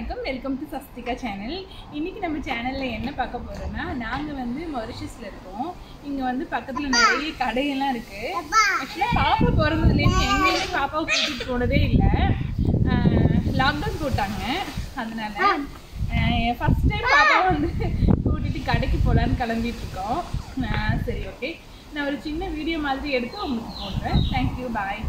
வணக்கம். Welcome to Sasthika channel இன்றைக்கி நம்ம சேனலில் என்ன பார்க்க போகிறோம்னா நாங்கள் வந்து மொரிஷியஸில் இருக்கோம். இங்கே வந்து பக்கத்தில் நிறைய கடையெல்லாம் இருக்குது ஆக்சுவலாக பாப்பா பிறந்ததுலேருந்து எங்கேயுமே பாப்பாவை கூட்டிகிட்டு போனதே இல்லை. லாக்டவுன் போட்டாங்க. அதனால் ஃபஸ்ட் டைம் பாப்பாவை வந்து கூட்டிகிட்டு கடைக்கு போகலான்னு கிளம்பிட்டுருக்கோம் சரி ஓகே நான் ஒரு சின்ன வீடியோ மாதிரி எடுத்து உங்களுக்கு போடுறேன். Thank you bye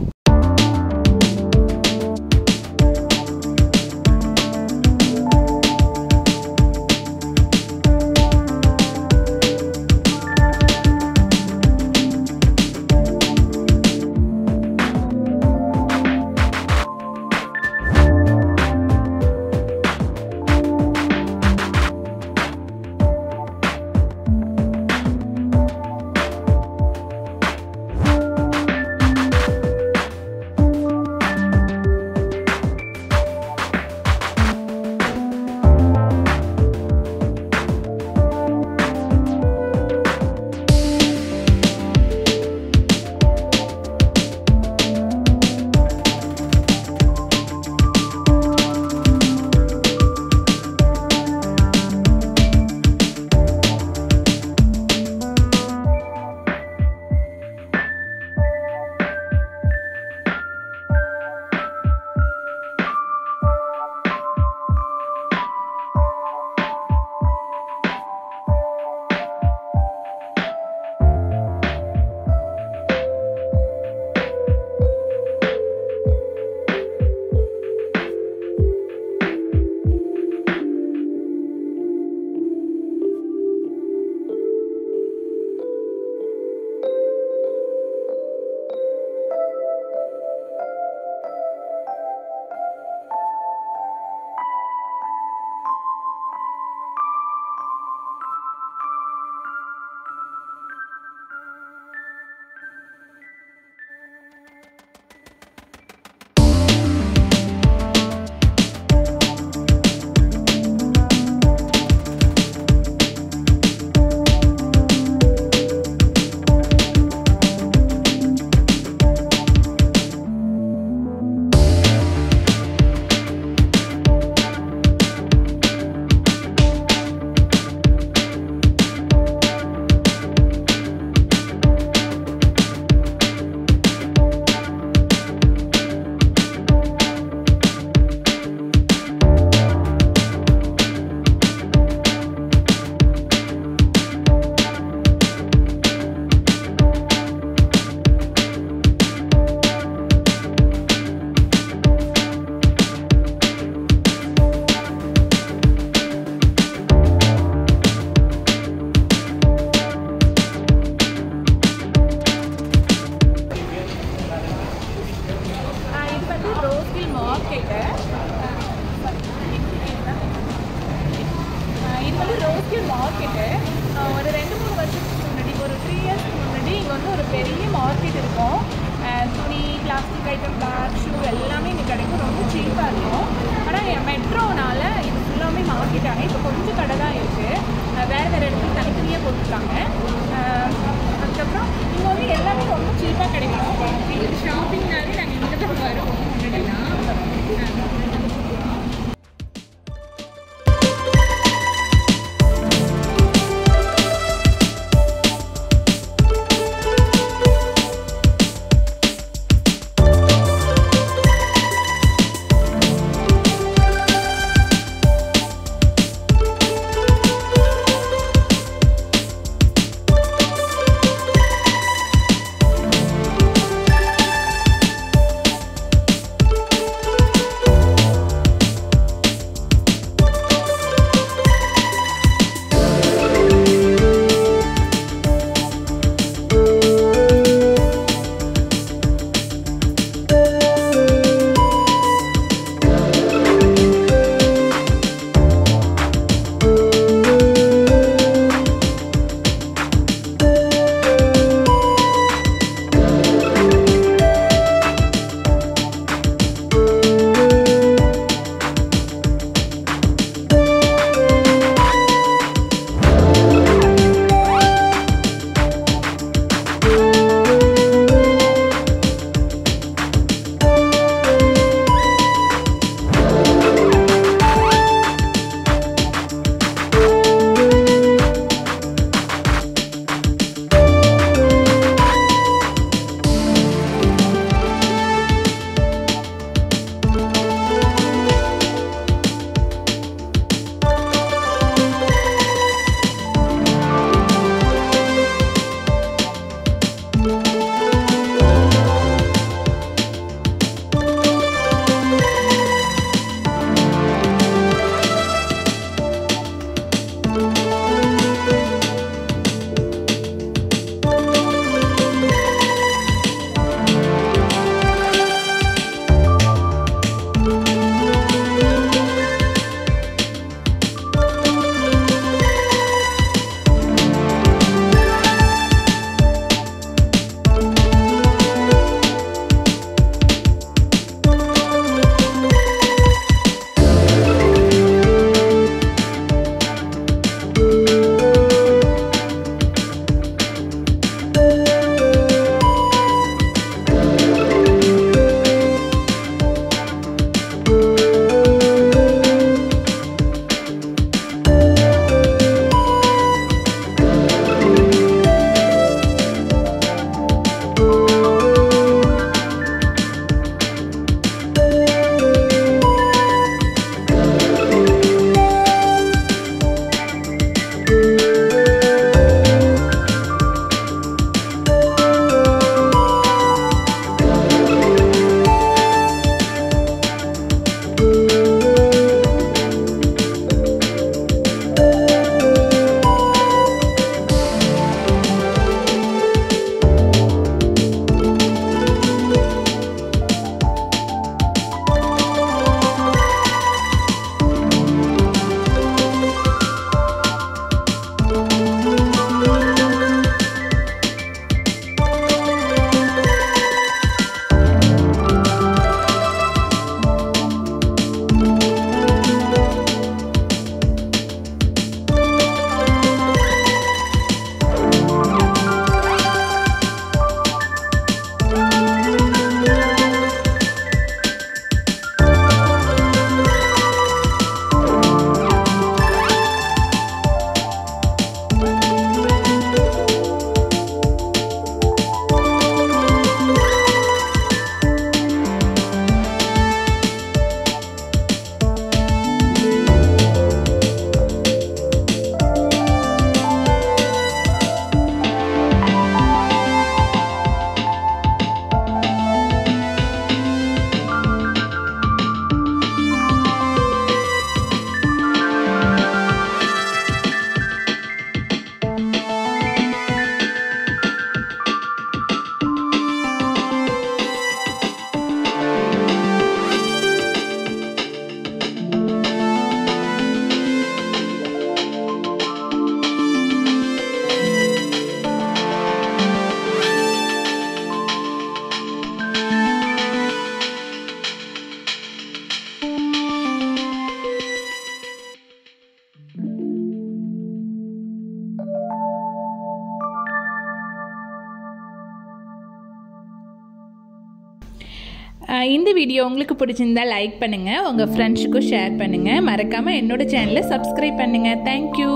item bag shoe எல்லாமே இங்கே கிடைக்கும். ரொம்ப சீப்பாக இருக்கும். ஆனால் மெட்ரோனால இது ஃபுல்லாமே மார்க்கெட்டாக இப்போ கொஞ்சம் கடை தான் இருக்குது வேறு வேறு இடத்துல தனித்தனியாக போட்டுருக்காங்க. இந்த வீடியோ உங்களுக்கு பிடிச்சிருந்தா லைக் பண்ணுங்கள் உங்கள் ஃப்ரெண்ட்ஸுக்கும் ஷேர் பண்ணுங்கள் மறக்காமல் என்னோட சேனலை சப்ஸ்கிரைப் பண்ணுங்கள் தேங்க்யூ